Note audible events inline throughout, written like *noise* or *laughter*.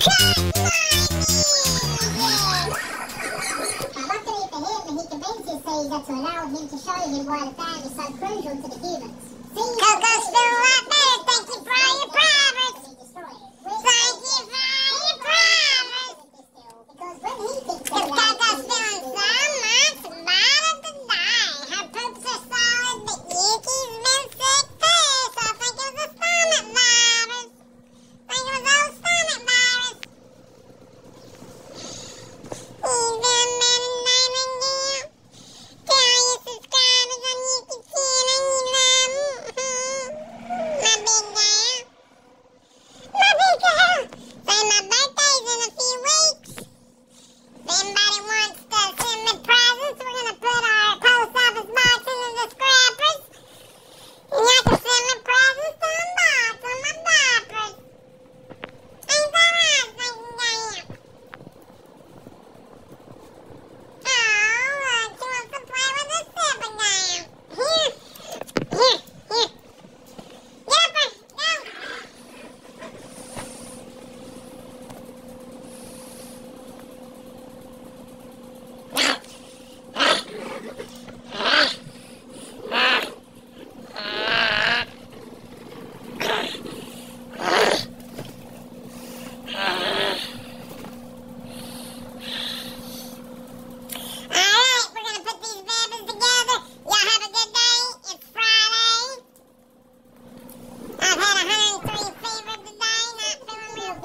Caesar to be hit, and he convinces me that to allow him to show him why the band is so crucial to the humans. Coco's still a lot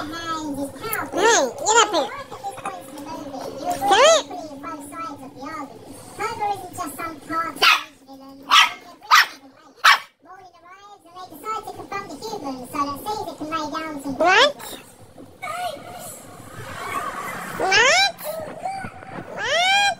in the movie, you Come here. really putting both sides of the argument. Koba isn't just some cartoon villain. Morning arrives and they decide to confront the humans so that Caesar can lay down some What? What? What?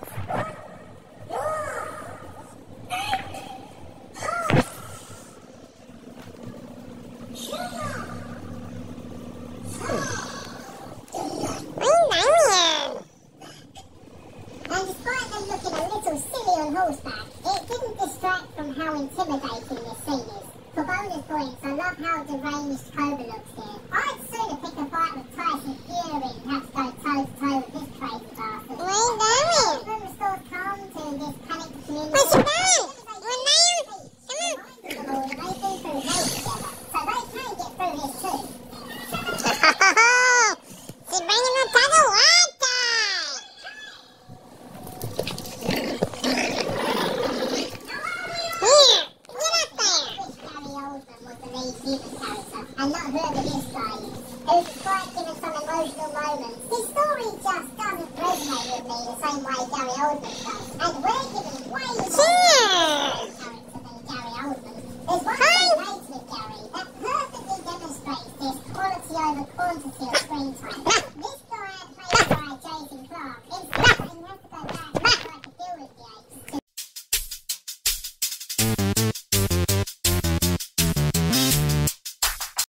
What And despite them looking a little silly on horseback, it didn't distract from how intimidating this scene is. For bonus points, I love how deranged Koba looks here. I'd sooner pick a fight with Tyson Fury than have and not whoever this guy is, who's despite giving some emotional moments, his story just doesn't resonate with me the same way Gary Oldman does. And we're giving way more character than Gary Oldman. There's one Hi. thing made with Gary that perfectly demonstrates this quality over quantity of screen time. *laughs*